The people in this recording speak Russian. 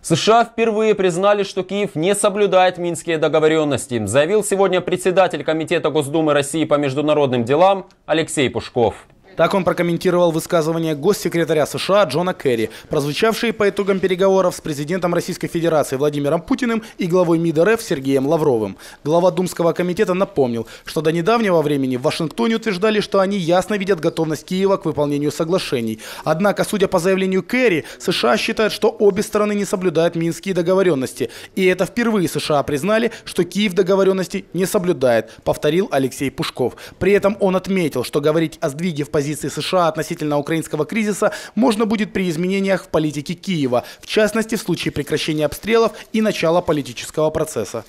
США впервые признали, что Киев не соблюдает минские договоренности, заявил сегодня председатель Комитета Госдумы России по международным делам Алексей Пушков. Так он прокомментировал высказывание госсекретаря США Джона Керри, прозвучавшие по итогам переговоров с президентом Российской Федерации Владимиром Путиным и главой МИД РФ Сергеем Лавровым. Глава Думского комитета напомнил, что до недавнего времени в Вашингтоне утверждали, что они ясно видят готовность Киева к выполнению соглашений. Однако, судя по заявлению Керри, США считают, что обе стороны не соблюдают минские договоренности. И это впервые США признали, что Киев договоренности не соблюдает, повторил Алексей Пушков. При этом он отметил, что говорить о сдвиге в позиции позиции США относительно украинского кризиса можно будет при изменениях в политике Киева, в частности в случае прекращения обстрелов и начала политического процесса.